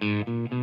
Música